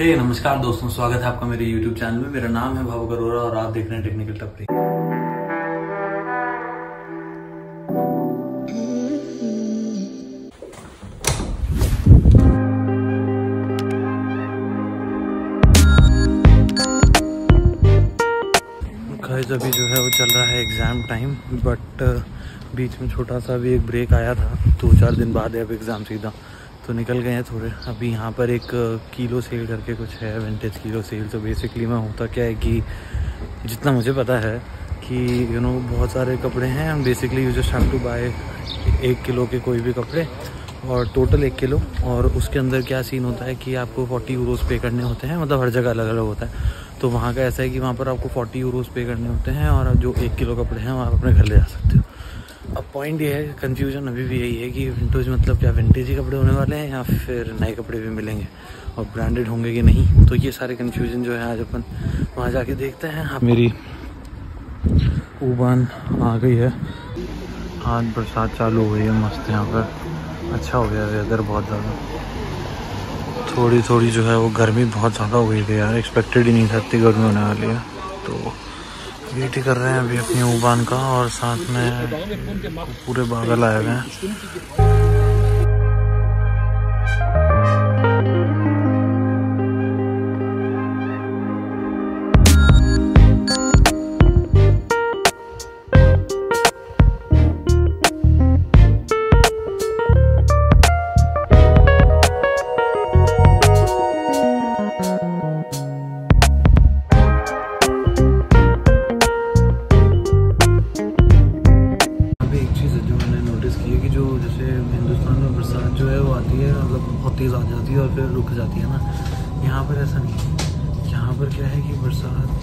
हे, नमस्कार दोस्तों, स्वागत है आपका मेरे YouTube चैनल में। मेरा नाम है भाव अरोरा और आप देख रहे हैं टेक्निकल टपरी गाइस अभी जो है वो चल रहा है एग्ज़ाम टाइम बट बीच में छोटा सा भी एक ब्रेक आया था, दो चार दिन बाद है अब एग्ज़ाम सीधा। तो निकल गए हैं थोड़े। अभी यहाँ पर एक किलो सेल करके कुछ है विंटेज किलो सेल। तो बेसिकली मैं होता क्या है कि जितना मुझे पता है कि यू you नो know, बहुत सारे कपड़े हैं। हम basically you just have to buy एक किलो के कोई भी कपड़े और टोटल एक किलो। और उसके अंदर क्या सीन होता है कि आपको फोर्टी यूरोज़ पे करने होते हैं। मतलब हर जगह अलग अलग होता है। तो वहाँ का ऐसा है कि वहाँ पर आपको फोर्टी यूरोज़ पे करने होते हैं और जो एक किलो कपड़े हैं वो आप अपने घर ले जा सकते हो। पॉइंट ये है कंफ्यूजन अभी भी यही है कि विंटेज मतलब क्या विंटेज ही कपड़े होने वाले हैं या फिर नए कपड़े भी मिलेंगे? और ब्रांडेड होंगे कि नहीं? तो ये सारे कंफ्यूजन जो है आज अपन वहाँ जाके देखते हैं। आप मेरी उबान आ गई है। आज बरसात चालू हो गई है मस्त, यहाँ पर अच्छा हो गया वेदर बहुत ज़्यादा। थोड़ी थोड़ी जो है वो गर्मी बहुत ज़्यादा हो गई थी यार एक्सपेक्टेड ही नहीं था इतनी गर्मी होने वाली है। तो वेट कर रहे हैं अभी अपनी उबान का और साथ में पूरे बादल आए हुए हैं।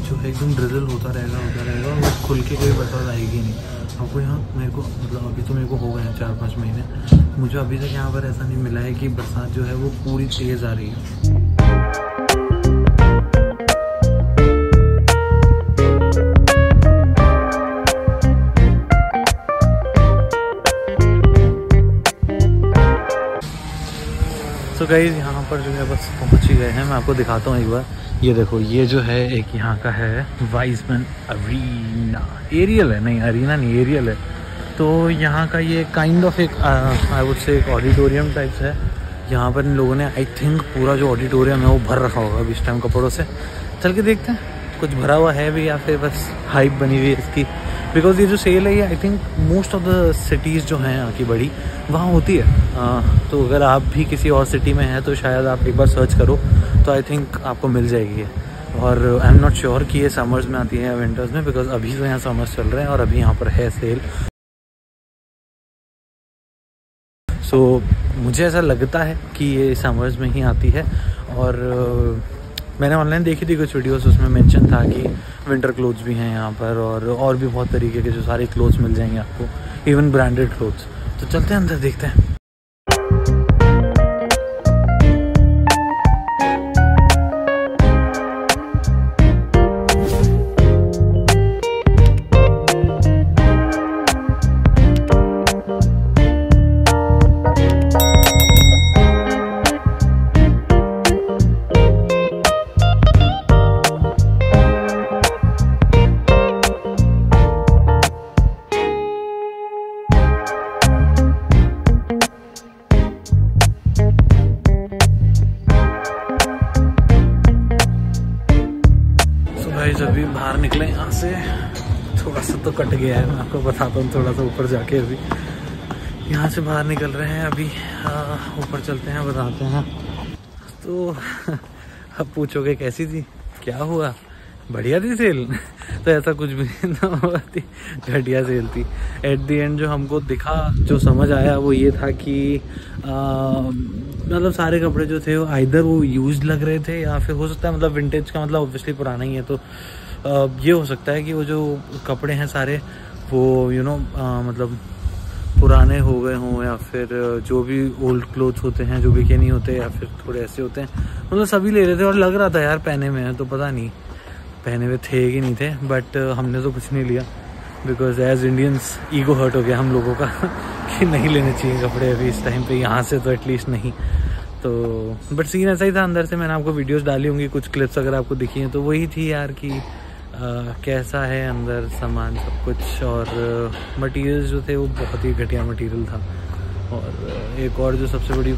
जो है, एकदम ड्रिजल होता रहेगा होता रहेगा, और खुल के कोई बरसात आएगी नहीं। आपको यहाँ मेरे को मतलब अभी तो मेरे को हो गए हैं चार पाँच महीने। मुझे अभी तक यहाँ पर ऐसा नहीं मिला है कि बरसात जो है वो पूरी तेज़ आ रही है। तो गई यहाँ पर जो है बस पहुँच ही गए हैं। मैं आपको दिखाता हूँ एक बार। ये देखो, ये जो है एक यहाँ का है वाइसमैन अरीना एरियल है? नहीं अरीना नहीं एरियल है। तो यहाँ का ये काइंड ऑफ़ एक आई वुड से एक ऑडिटोरियम टाइप्स है। यहाँ पर इन लोगों ने आई थिंक पूरा जो ऑडिटोरियम है वो भर रखा होगा अभी इस टाइम कपड़ों से। चल के देखते हैं, कुछ भरा हुआ है भी या फिर बस हाइप बनी हुई है इसकी। बिकॉज़ ये जो सेल है ये I think most of the cities जो हैं यहाँ की बड़ी वहाँ होती है। आ, तो अगर आप भी किसी और सिटी में हैं तो शायद आप एक बार सर्च करो तो आई थिंक आपको मिल जाएगी और आई एम नॉट श्योर कि ये समर्स में आती है विंटर्स में बिकॉज़ अभी तो यहाँ समर्स चल रहे हैं और अभी यहाँ पर है सेल सो so, मुझे ऐसा लगता है कि ये समर्स में ही आती है और मैंने ऑनलाइन देखी थी कुछ वीडियोस उसमें मेंशन था कि विंटर क्लोथ्स भी हैं यहाँ पर और और भी बहुत तरीके के जो सारे क्लोथ्स मिल जाएँगे आपको इवन ब्रांडेड क्लोथ्स तो चलते हैं अंदर देखते हैं। आपको बताता हूँ थोड़ा सा ऊपर जाके अभी। यहाँ से बाहर निकल रहे हैं अभी ऊपर चलते हैं बताते हैं। तो अब पूछोगे कैसी थी? क्या हुआ? बढ़िया थी सेल तो ऐसा कुछ भी नहीं थी। घटिया सेल थी। एट दी एंड जो हमको दिखा जो समझ आया वो ये था कि मतलब सारे कपड़े जो थे वो आइधर वो यूज़ लग रहे थे या फिर हो सकता है मतलब विंटेज का मतलब ऑब्वियसली पुराना ही है तो आ, ये हो सकता है कि वो जो कपड़े हैं सारे वो यू you नो know, मतलब पुराने हो गए हों या फिर जो भी ओल्ड क्लोथ्स होते हैं जो बिके नहीं होते या फिर थोड़े ऐसे होते हैं मतलब सभी ले रहे थे और लग रहा था यार पहने में तो पता नहीं पहने हुए थे कि नहीं थे बट हमने तो कुछ नहीं लिया because as Indians ego hurt हो गया हम लोगों का कि नहीं लेने चाहिए कपड़े अभी इस टाइम पे यहाँ से तो एटलीस्ट नहीं। तो बट सीन ऐसा ही था अंदर से मैंने आपको वीडियोस डाली होंगी कुछ क्लिप्स अगर आपको दिखी हैं तो वही थी यार कि कैसा है अंदर सामान सब कुछ? और मटेरियल्स जो थे वो बहुत ही घटिया मटेरियल था। और एक और जो सबसे बड़ी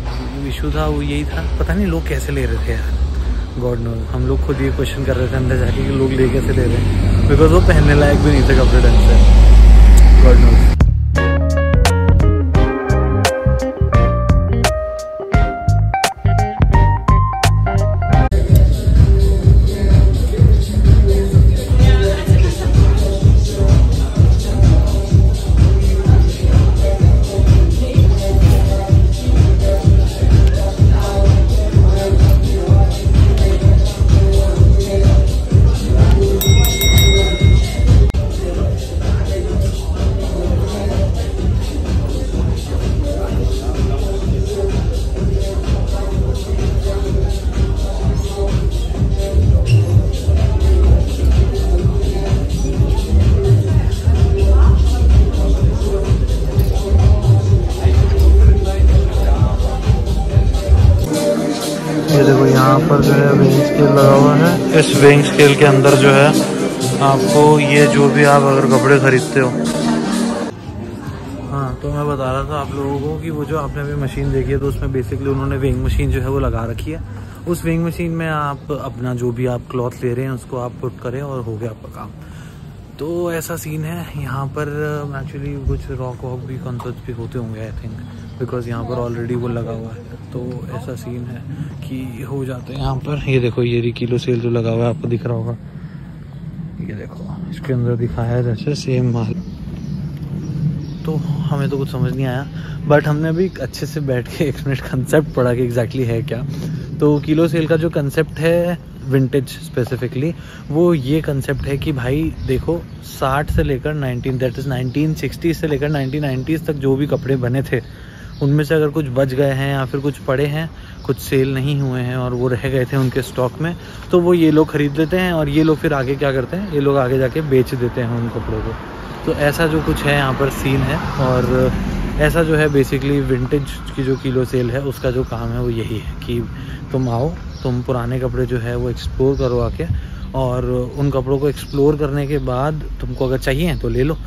इशू था वो यही था। पता नहीं लोग कैसे ले रहे थे यार? गॉड नो हम लोग खुद ये क्वेश्चन कर रहे थे अंदर जाके कि लोग ले कैसे ले रहे हैं? बिकॉज़ वो पहनने लायक भी नहीं थे कपड़े ढंग से। गॉड नो ये देखो यहाँ पर जो है वेइंग स्केल लगा हुआ है। इस वेइंग स्केल के अंदर जो है आपको ये जो भी आप अगर कपड़े खरीदते हो। हाँ तो मैं बता रहा था आप लोगों को कि वो जो आपने अभी मशीन देखी है तो उसमें बेसिकली उन्होंने वेइंग मशीन जो है वो लगा रखी है। उस वेइंग मशीन में आप अपना जो भी आप क्लॉथ ले रहे हैं, उसको आप पुट करें और हो गया आपका काम। तो ऐसा सीन है। यहाँ पर एक्चुअली कुछ रॉक वॉक भी कॉन्सर्ट भी होते होंगे आई थिंक बिकॉज़ यहाँ पर ऑलरेडी वो लगा हुआ है। तो ऐसा सीन है कि हो जाते हैं। यहाँ पर, ये देखो, ये किलो सेल जो लगा हुआ है, आपको दिख रहा होगा। ये देखो, इसके अंदर दिखाया है जैसे सेम माल। तो हमें तो कुछ समझ नहीं आया। बट हमने अभी अच्छे से बैठ के एक मिनट कंसेप्ट पढ़ा कि एग्जैक्टली है क्या। तो किलो सेल का जो कंसेप्ट है विंटेज स्पेसिफिकली वो ये कंसेप्ट है कि भाई, देखो 60 से लेकर 19 दैट इज़ 1960 से लेकर 1990s तक जो भी कपड़े बने थे उनमें से अगर कुछ बच गए हैं या फिर कुछ पड़े हैं, कुछ सेल नहीं हुए हैं और वो रह गए थे उनके स्टॉक में तो वो ये लोग ख़रीद लेते हैं और ये लोग फिर आगे क्या करते हैं? ये लोग आगे जाके बेच देते हैं उन कपड़ों को। तो ऐसा जो कुछ है यहाँ पर सीन है और ऐसा जो है बेसिकली विंटेज की जो किलो सेल है, उसका जो काम है वो यही है कि तुम आओ, तुम पुराने कपड़े जो है वो एक्सप्लोर करो आके और उन कपड़ों को एक्सप्लोर करने के बाद तुमको अगर चाहिए तो ले लो।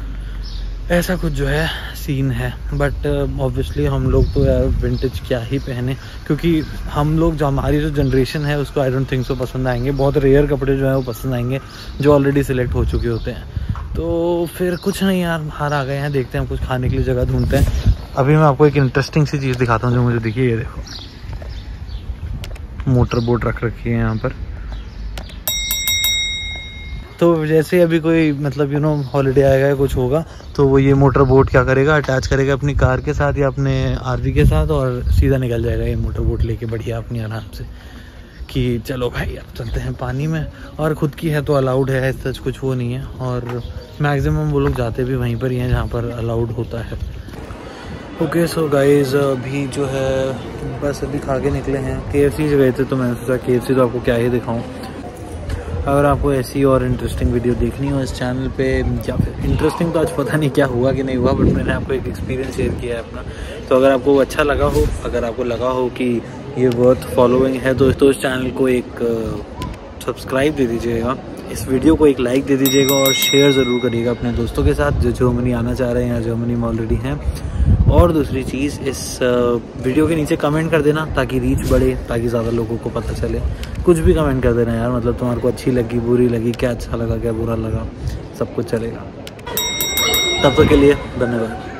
ऐसा कुछ जो है सीन है। बट ऑब्वियसली uh, हम लोग तो यार विंटेज क्या ही पहने। क्योंकि हम लोग जो हमारी जो जनरेशन है उसको आई डोंट थिंक सो पसंद आएँगे। बहुत रेयर कपड़े जो है वो पसंद आएँगे जो ऑलरेडी सिलेक्ट हो चुके होते हैं। तो फिर कुछ नहीं यार बाहर आ गए हैं देखते हैं कुछ खाने के लिए जगह ढूंढते हैं। अभी मैं आपको एक इंटरेस्टिंग सी चीज़ दिखाता हूँ जो मुझे दिखी ये देखो। मोटर बोट रख रखी है यहाँ पर। तो जैसे अभी कोई मतलब यू नो हॉलीडे आएगा या कुछ होगा तो वो ये मोटर बोट क्या करेगा? अटैच करेगा अपनी कार के साथ या अपने आरवी के साथ और सीधा निकल जाएगा ये मोटर बोट लेके बढ़िया अपनी आराम से। कि चलो भाई, अब चलते हैं पानी में। और ख़ुद की है तो अलाउड है सच कुछ वो नहीं है। और मैक्सिमम वो लोग जाते भी वहीं पर ही हैं जहाँ पर अलाउड होता है। ओके सो गाइज़ अभी जो है, बस अभी खा के निकले हैं। के एफ़ सी गए थे तो मैंने सोचा के एफ़ सी तो आपको क्या ही दिखाऊँ। अगर आपको ऐसी और इंटरेस्टिंग वीडियो देखनी हो इस चैनल पे या फिर इंटरेस्टिंग तो आज पता नहीं क्या हुआ कि नहीं हुआ बट मैंने आपको एक एक्सपीरियंस शेयर किया है अपना। तो अगर आपको अच्छा लगा हो अगर आपको लगा हो कि ये वर्थ फॉलोइंग है तो, तो इस चैनल को एक सब्सक्राइब दे दीजिएगा। इस वीडियो को एक लाइक दे दीजिएगा और शेयर ज़रूर करिएगा अपने दोस्तों के साथ जो जर्मनी आना चाह रहे हैं या जर्मनी में ऑलरेडी हैं। और दूसरी चीज़, इस वीडियो के नीचे कमेंट कर देना ताकि रीच बढ़े, ताकि ज़्यादा लोगों को पता चले। कुछ भी कमेंट कर देना यार मतलब तुम्हारे को अच्छी लगी, बुरी लगी, क्या अच्छा लगा, क्या बुरा लगा, सब कुछ चलेगा। तब तक के लिए धन्यवाद।